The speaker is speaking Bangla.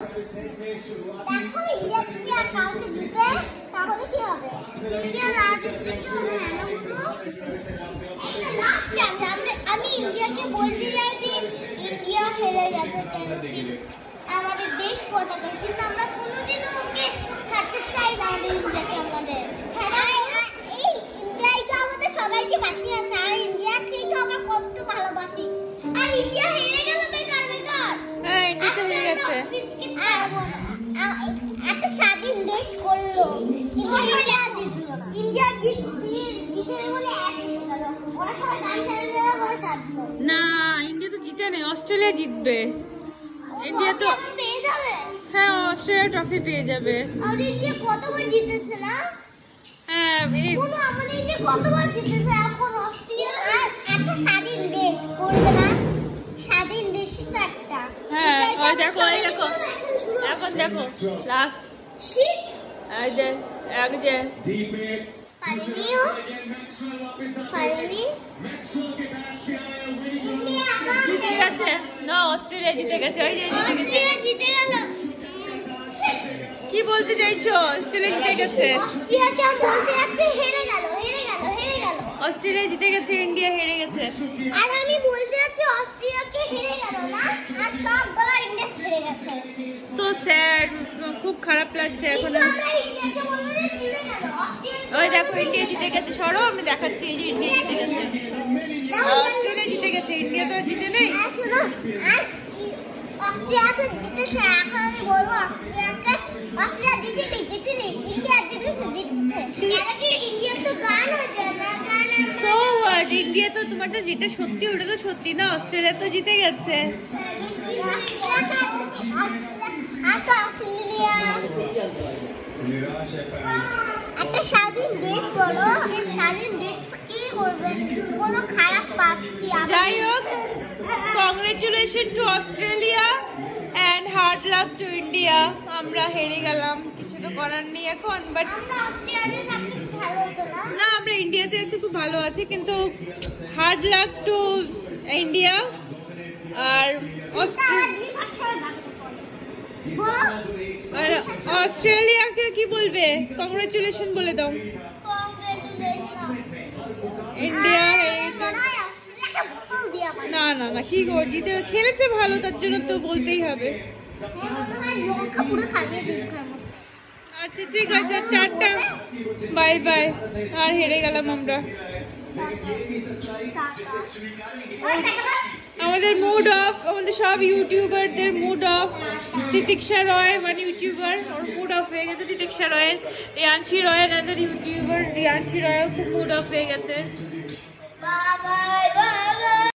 দেখো ইন্ডিয়া যদি আর কাউকে দিতে, তাহলে কি হবে? ইন্ডিয়া রাজনীতি লাস্ট চান্স আমি আমি ইন্ডিয়াকে বলতে চাই যে ইন্ডিয়া হেরে গেছে কেন? কি আমাদের দেশ পতাকা, কিন্তু আমরা কোনোদিনও ওকে হারতে চাই না আমাদের ইন্ডিয়াকে হ্যাঁ আমাদের সবাইকে বাঁচিয়ে আছে আর ইন্ডিয়াকেই তো আমরা কত ভালোবাসি। আর ইন্ডিয়া হেরে গেল বেকার বেকার হ্যাঁ ইন্ডিয়া তো হেরে গেছে এত স্বাধীন দেশ করল ইন্ডিয়া না ইন্ডিয়া জিতে বলে ওরা সবাই গান না তো জিতে নেই অস্ট্রেলিয়া জিতবে। ইন্ডিয়া তো হ্যাঁ অস্ট্রেলিয়া ট্রফি পেয়ে যাবে। আর ইন্ডিয়া কতবার জিতেছে না? হ্যাঁ আমাদের ইন্ডিয়া কতবার জিতেছে? এখন অস্ট্রেলিয়া একটা স্বাধীন দেশ করবে না। স্বাধীন দেশই তো একটা। হ্যাঁ ওই দেখো ওই দেখো। এখন দেখো লাস্ট শীত। এই যে এক যে। জিতে গেছে না অস্ট্রেলিয়া জিতে গেছে। ওই যে জিতে গেছে। কি বলতে চাইছো? অস্ট্রেলিয়া জিতে গেছে। অস্ট্রেলিয়া জিতে গেছে ইন্ডিয়া হেরে গেছে। আর আমি বলতে অস্ট্রেলিয়াকে হেরে গেল না? আর সবগুলো ইন্ডিয়া হেরে গেছে সো স্যাড খুব খারাপ লাগছে এখন। জিতে ওই দেখো ইন্ডিয়া জিতে গেছে। সরো আমি দেখাচ্ছি এই যে ইন্ডিয়া জিতে গেছে। অস্ট্রেলিয়া জিতে গেছে। ইন্ডিয়া তো জিতে নেই। জিতে জিতে ইন্ডিয়া তো তোমার তো যেটা সত্যি ওটা তো সত্যি না অস্ট্রেলিয়া তো জিতে গেছে। একটা স্বাধীন দেশ বলো। স্বাধীন দেশ কি করবে কোনো খারাপ পাচ্ছি যাই হোক congratulation to Australia and hard luck to India আমরা হেরে গেলাম কিছু তো করার নেই এখন বাট না? আমরা ইন্ডিয়াতে আছি খুব ভালো আছি কিন্তু হার্ড লাক টু ইন্ডিয়া আর অস্ট্রেলিয়াকে কি বলবে? কংগ্রেচুলেশন বলে দাও। ইন্ডিয়া না না না, কি গো, জিতে খেলেছে ভালো, তার জন্য তো বলতেই হবে। আচ্ছা ঠিক আছে চারটা বাই বাই আর হেরে গেলাম আমরা। আমাদের মুড অফ আমাদের সব ইউটিউবারদের মুড অফ তিতিক্ষা রয় মানে ইউটিউবার ওর মুড অফ হয়ে গেছে। তিতিক্ষা রয়ের রিয়াংশি রয় আমাদের ইউটিউবার রিয়াংশি রয়ও খুব মুড অফ হয়ে গেছে।